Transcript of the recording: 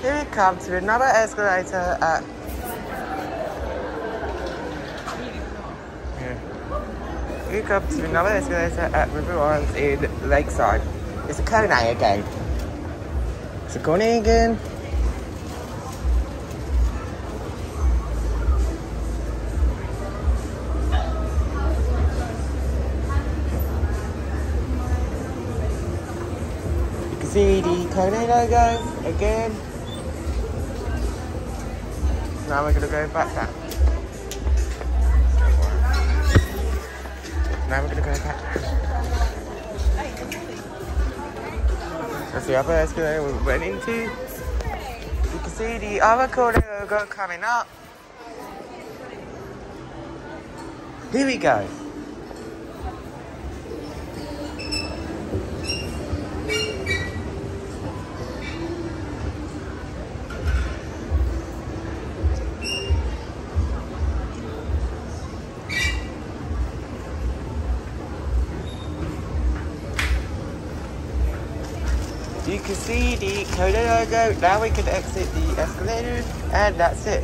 Here we come to another escalator at yeah. Here we come to another escalator at River Island in Lakeside. It's a Kone again. It's a Kone again. You can see the Kone logo again. Now we're gonna go back down. Now we're gonna go back down. That's the upper escalator we went into. You can see the other corner coming up. Here we go. You can see the Kone logo. Now we can exit the escalator, and that's it.